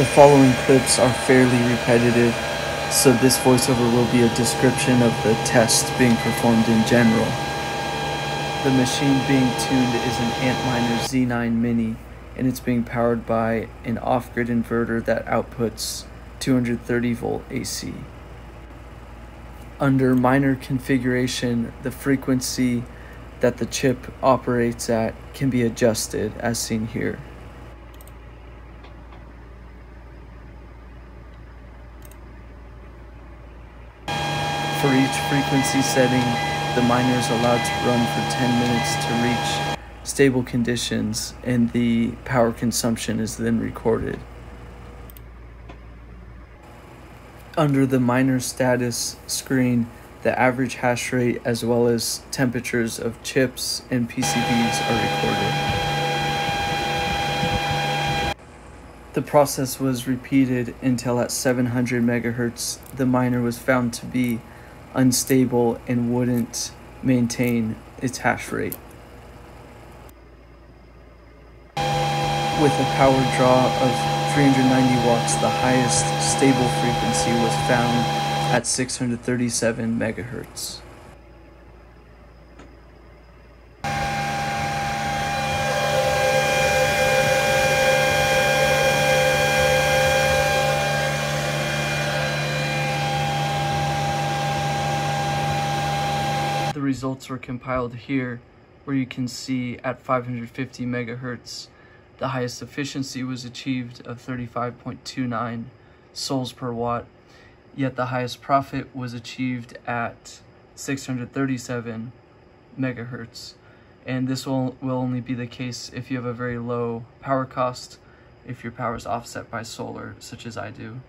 The following clips are fairly repetitive, so this voiceover will be a description of the test being performed in general. The machine being tuned is an Antminer Z9 Mini, and it's being powered by an off-grid inverter that outputs 230 volt AC. Under miner configuration, the frequency that the chip operates at can be adjusted as seen here. For each frequency setting, the miner is allowed to run for 10 minutes to reach stable conditions and the power consumption is then recorded. Under the miner status screen, the average hash rate as well as temperatures of chips and PCBs are recorded. The process was repeated until at 700 megahertz the miner was found to be unstable and wouldn't maintain its hash rate. With a power draw of 390 watts, the highest stable frequency was found at 637 megahertz. The results were compiled here where you can see at 550 megahertz the highest efficiency was achieved of 35.29 sols per watt yet the highest profit was achieved at 637 megahertz and this will, will only be the case if you have a very low power cost if your power is offset by solar such as I do.